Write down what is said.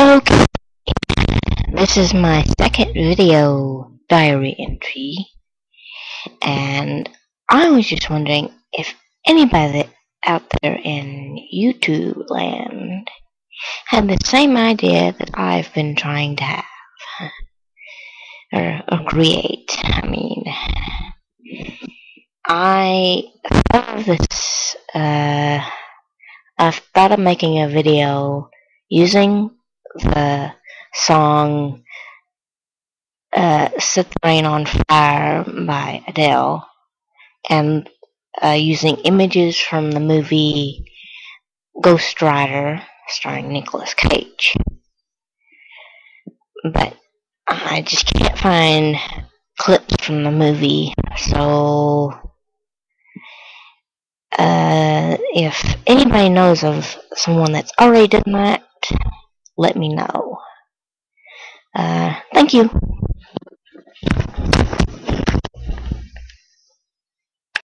Okay, this is my second video diary entry, and I was just wondering if anybody out there in YouTube land had the same idea that I've been trying to have, or, or create. I mean, I thought of this, uh, I thought of making a video using the song uh, Set the Rain on Fire by Adele and uh, using images from the movie Ghost Rider starring Nicolas Cage. But I just can't find clips from the movie, so uh, if anybody knows of someone that's already done that, let me know. Uh, thank you.